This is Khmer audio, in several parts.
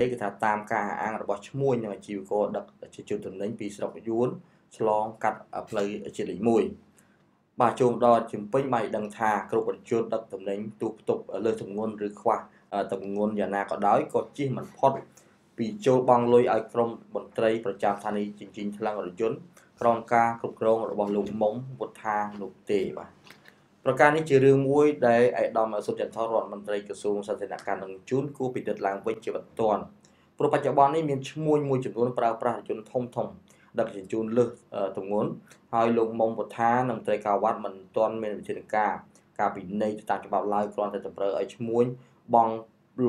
ទេគឺថាតាមការអាងរបស់ឈ្មួញនិងអាជីវករដឹកជាជួនតំណែងពីស្រុកយួនឆ្លងកាត់ផ្លូវជាតិលេខ1បាទចូលដល់ជំពេញបាយដឹងថាគ្រប់រថយន្តដឹកតំណែងទូផ្ទុកលើទម្ងន់ឬខ្វះទម្ងន់យ៉ាងណាក៏ដោយក៏ជិះមិនផុតពីចូលបង់លុយឲ្យក្រុមមន្ត្រីប្រចាំស្ថានីយ៍ជញ្ជីងថ្លឹងរថយន្តក្រោមការគ្រប់គ្រងរបស់លោកមុំវុទ្ធានោះទេបាទ ប្រការនេះជារឿងមួយដែលឯកឧត្តមសុចន្ទរដ្ឋមន្ត្រីក្រសួងសាធារណការនឹងជួនគួរពិនិត្យឡើងវិញជាបន្ទាន់ព្រោះបច្ចុប្បន្ននេះមានឈ្មោះមួយចំនួនប្រើប្រាស់រថយន្តធំធំដឹកជញ្ជូនលើសទម្ងន់ហើយលោកមុំវុទ្ធានិងមន្ត្រីការវត្តមិនទាន់មានវិធានការការពិន័យតាមច្បាប់ឡើយគ្រាន់តែតម្រូវឲ្យឈ្មោះបង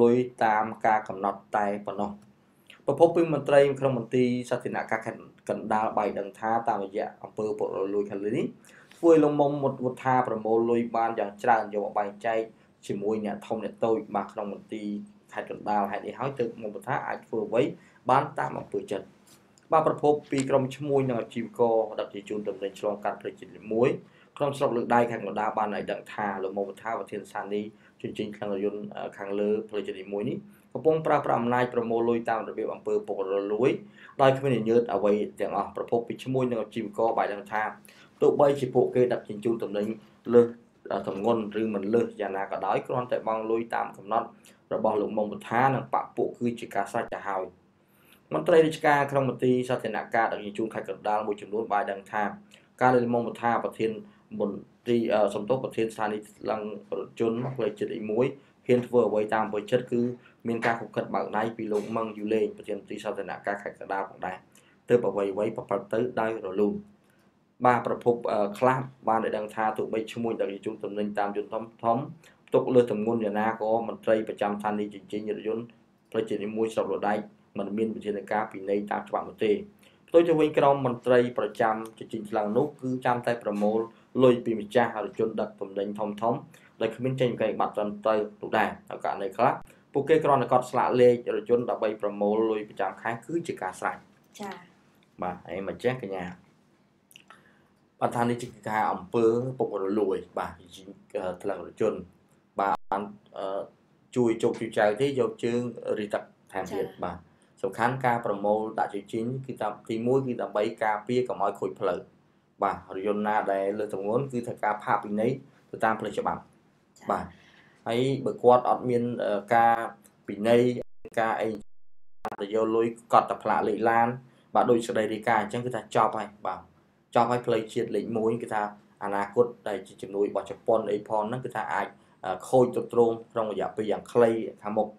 លុយតាមការកំណត់តែប៉ុណ្ណោះប្រពន្ធពីមន្ត្រីក្រុមមន្ទីរសាធារណការខេត្តកណ្ដាលបាយដឹងថាតាមរយៈអង្គើពុករលួយខាងលើនេះ ធ្វើឲ្យលោកមុំមុតវុទ្ធាប្រមូលលុយបានយ៉ាងច្រើនយកមកបែងចែកជាមួយអ្នកធំអ្នកតូចបាទក្នុងមន្ទីរខេត្តកណ្ដាលហេតុនេះហើយទើបមុំវុទ្ធាអាចធ្វើអ្វីបានតាមអំពើចិត្តបាទប្រភពពីក្រុមឈ្មួញនិងអាជីវករដឹកជញ្ជូនទំនិញឆ្លងកាត់ផ្លូវជាតិមួយក្នុងស្រុកលើកដៃខេត្តកណ្ដាលបានឲ្យដឹងថាលោកមុំវុទ្ធាប្រធានសានីជញ្ជីងខាងរយន្តខាងលើផ្លូវជាតិមួយនេះកំពុងប្រើប្រាស់អំណាចប្រមូលលុយតាមរបៀបអង្គើពុករលួយដោយគ្មានញើតអ្វីទាំងអស់ប្រភពពីឈ្មោះនិងអាជីវករបាយដឹងថា ទោះបីជាពួកគេដឹកជញ្ជូនទំនិញលើសទម្ងន់ឬមិនលើសយ៉ាងណាក៏ដោយគ្រាន់តែបង់លុយតាមកំណត់របស់លោកមុំបឋានិងបពពួកគឺជាការស្រេចទៅហើយមន្ត្រីរាជការក្នុងមន្ទីរសាធារណការដឹកជញ្ជូនខេត្តកណ្ដាលមួយចំនួនបាយដឹងថាការលើមុំបឋាប្រធានមន្ត្រីសំទោសប្រធានស្ថានីយ៍ឡើងរថយន្តផ្លូវជាតិ1ហ៊ានធ្វើអ្វីតាមអំពើចិត្តគឺមានការខុបខិតបើកដៃពីលោកម៉ឹងយូលេងប្រធានមន្ត្រីសាធារណការខេត្តកណ្ដាលផងដែរទើបអ្វីអ្វីប្រព្រឹត្តទៅដោយរលូន បាទប្រភពខ្លះបានឲ្យដឹងថាទោះបីឈ្មោះដឹកជញ្ជូនទំនិញតាមយន្តធំធំទុកលើទម្ងន់យ៉ាងណាក៏មន្ត្រីប្រចាំស្ថានីយ៍ជញ្ជិញរថយន្តផ្លូវជាតិមួយស្រុករដែកមិនមានវិធានការពិន័យតាមច្បាប់នោះទេផ្ទុយទៅវិញក្រមមន្ត្រីប្រចាំជញ្ជិញឆ្លងនោះគឺចាំតែប្រមូលលុយពីម្ចាស់រថយន្តដឹកទំនិញធំធំដែលគ្មានចេញកែបាត់ត្រឹមត្រូវនោះដែរហើយករណីខ្លះពួកគេគ្រាន់តែកត់ស្លាកលេខរថយន្តដើម្បីប្រមូលលុយប្រចាំខែគឺជាការស្រេចចា៎បាទហើយមកចេះកញ្ញា បាទថានេះជាការអំពើពុករលួយ បាទថ្លឹងរថយន្តបាទបានជួយជោគជួយចៅទេយកជើងរីទឹកថែមទៀតបាទសំខាន់ការប្រមូលដាក់ជជិញគឺតាមទី1គឺដើម្បីការពារកុំឲ្យខូចផ្លូវបាទរយន្តណាដែលលើទម្ងន់គឺធ្វើការផាកពិន័យទៅតាមផ្លូវច្បាប់បាទហើយបើគាត់អត់មានការពិន័យការអីទៅយកលុយកត់តែផ្លាកលេខឡានបាទដូចស្ដីរីកាអញ្ចឹងគឺថាចប់ហើយបាទ ចប់ហើយផ្លូវជាតិលេខ1គឺថាអនាគតដែលជាជំនួយរបស់ជប៉ុនអីផងហ្នឹងគឺថាអាចខូចទៅត្រង់ក្នុងរយៈពេលយ៉ាងខ្លីខាងមុខ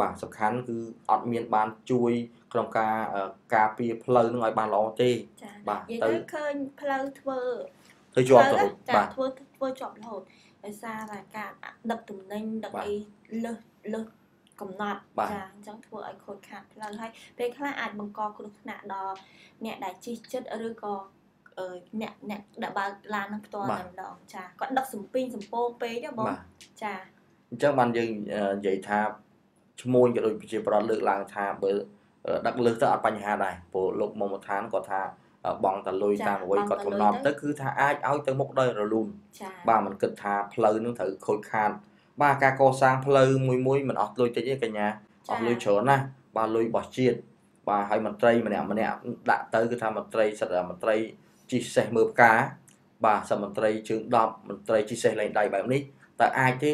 បាទសំខាន់គឺអត់មានបានជួយក្នុងការការពារផ្លូវនឹងឲ្យបានល្អទេបាទទៅឃើញផ្លូវធ្វើធ្វើជាប់ទៅបាទធ្វើធ្វើជាប់រហូតដោយសារតែការដឹកទំនិញដឹកអីលើសលើសកំណត់ចាអញ្ចឹងធ្វើឲ្យខូចខាតផ្លូវហើយពេលខ្លះអាចបង្កគ្រោះថ្នាក់ដល់អ្នកដែលជិះចិត្តឬក៏ អ្នកអ្នកដែលបើកឡាននឹងផ្ទាល់តែម្ដងចាគាត់ដឹកសំពីងសំពងពេកហ៎បងចាអញ្ចឹងបានយើងនិយាយថាឈ្មោះក៏ដូចជាប្រដ្ឋលើកឡើងថាបើដឹកលើសទៅអត់បញ្ហាដែរព្រោះលោកមុំឋានគាត់ថាបងតលុយតាមអ្វីគាត់កំណត់ទៅគឺថាអាចឲ្យទៅមុខដោយរលូនបាទមិនគិតថាផ្លូវនឹងត្រូវខូចខាតបាទការកសាងផ្លូវមួយមួយមិនអស់លុយតិចទេកញ្ញាអស់លុយច្រើនណាស់បាទលុយរបស់ជាតិបាទហើយមន្ត្រីម្នាក់ម្នាក់ដាក់ទៅគឺថាមន្ត្រីសិទ្ធិមន្ត្រី ជីសេះមើលផ្កាបាទសមន្ត្រីជើង10មន្ត្រីជីសេះលែងដៃបែបនេះតើអាចទេ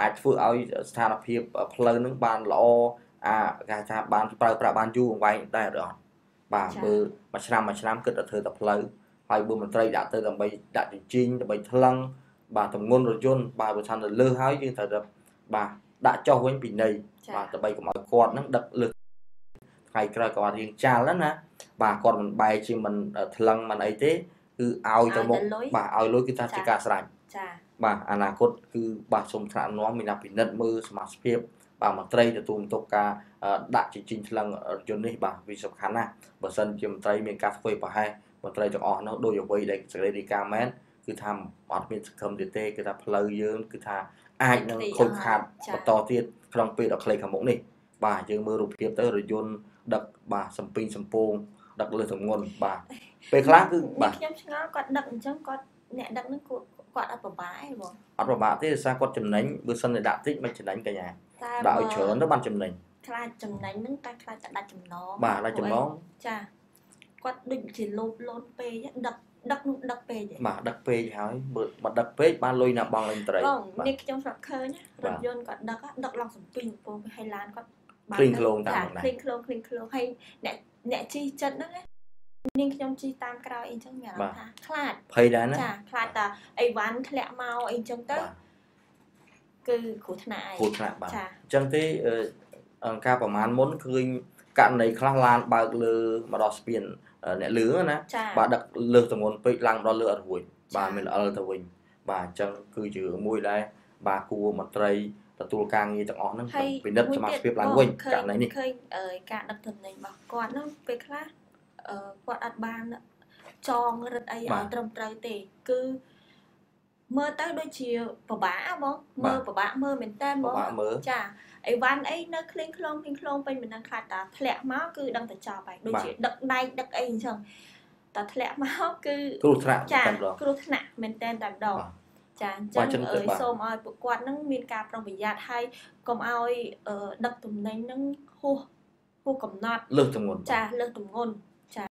អាចធ្វើឲ្យស្ថានភាពផ្លូវនឹងបានល្អអាគេថាបានប្រើប្រាស់បានយូរអង្វែងដែរអត់បាទបើមួយឆ្នាំមួយឆ្នាំគិតតែធ្វើតែផ្លូវហើយបើមន្ត្រីដាក់ទៅដើម្បីដាក់ជញ្ជីងដើម្បីថ្លឹងបាទទម្ងន់រថយន្តបាទបើថាទៅលើហើយយើងត្រូវតែបាទដាក់ចុះវិញពីនៃបាទដើម្បីកុំឲ្យគាត់នឹងដឹកលើថ្ងៃក្រោយគាត់រៀងចាល់ណា បាទគាត់មិនបែរជាមិនថ្លឹងមិនអីទេគឺឲ្យទៅមុខបាទឲ្យលុយគឺថាជាការស្រេចចាបាទអនាគតគឺបាទសូមថ្នាក់នាំមានអ្នកពិនិត្យមើលសមាជិកបាទមន្ត្រីទទួលបន្ទុកការដាក់ជញ្ជីងថ្លឹងរថយន្តនេះបាទវាសំខាន់ណាស់បើសិនជាមន្ត្រីមានការធ្វើប្រហែសមន្ត្រីទាំងអស់នោះដោយអ្វីដែលសេចក្តីរីកាមែនគឺថាអត់មានសង្ឃឹមទៀតទេគឺថាផ្លូវយើងគឺថាអាចនឹងខូចខាតបន្តទៀតក្នុងពេលដ៏ខ្លីខាងមុខនេះបាទយើងមើលរូបភាពទៅរយន្តដឹកបាទសំពីងសំពង ដឹកលើទម្ងន់បាទពេលខ្លះគឺបាទខ្ញុំឆ្ងល់គាត់ដឹកអញ្ចឹងគាត់អ្នកដឹកនឹងគាត់អត់ពិបាកទេបងអត់ពិបាកទេដោយសារគាត់ចំណេញបើសិនតែដាក់តិចមិនចំណេញកញ្ញាដាក់ឲ្យច្រើនទៅបានចំណេញខ្លាចចំណេញហ្នឹងតែខ្លាចតែដាច់ចំណងបាទដាច់ចំណងចាគាត់ដូចជាលោបលូនពេកដឹកដឹកនោះដឹកពេកបាទដឹកពេកហើយបើមកដឹកពេកបានលុយណាបងលេងត្រីបងនេះខ្ញុំស្រាប់ឃើញរថយន្តគាត់ដឹកដឹកឡងសំពីងពោហើយឡានគាត់ឃ្លីងឃ្លងតាមឃ្លីងឃ្លងឃ្លីងឃ្លងហើយអ្នក អ្នកជីចិត្តហ្នឹងនាងខ្ញុំជីតាមក្រោយអីចឹងមានអារម្មណ៍ថាខ្លាចភ័យដែរណាចាខ្លាចតាអីវ៉ាន់ធ្លាក់មកអីចឹងទៅគឺគ្រោះថ្នាក់ឯងគ្រោះថ្នាក់បាទអញ្ចឹងទេអង្គការប្រមាណមុនឃើញករណីខ្លះឡានបើកលើមកដល់ស្ពានអ្នកលឿណាបាទដឹកលើសទម្ងន់ពេកឡើងដល់លើអត់រួចបាទមានល្អិលទៅវិញបាទអញ្ចឹងគឺជាមួយដែរបាទគួរមន្ត្រី ទទួលការងារទាំងអស់ហ្នឹងពិនិត្យសមាជិកឡើងវិញករណីនេះឃើញការដឹកទំនិញរបស់គាត់ហ្នឹងពេលខ្លះគាត់អត់បានចងរឹតអីឲ្យត្រឹមត្រូវទេគឺមើលទៅដូចជាពិបាកបងមើលពិបាកមើលមែនតើបងចាអីវ៉ាន់អីនៅឃ្លៀងខ្លងឃ្លៀងខ្លងពេញមិនដឹងខ្លាចតាធ្លាក់មកគឺដឹងតែចប់ហើយដូចជាដឹកដៃដឹកអីអញ្ចឹងតាធ្លាក់មកគឺគ្រោះថ្នាក់ចាគ្រោះថ្នាក់មែនតើតែម្ដង ចាអញ្ចឹងអើយសូមឲ្យពួកគាត់នឹងមានការប្រុងប្រយ័ត្នហើយកុំឲ្យដឹកទំនិញនឹងហួសហួសកំណត់លើសទម្ងន់ចាលើសទម្ងន់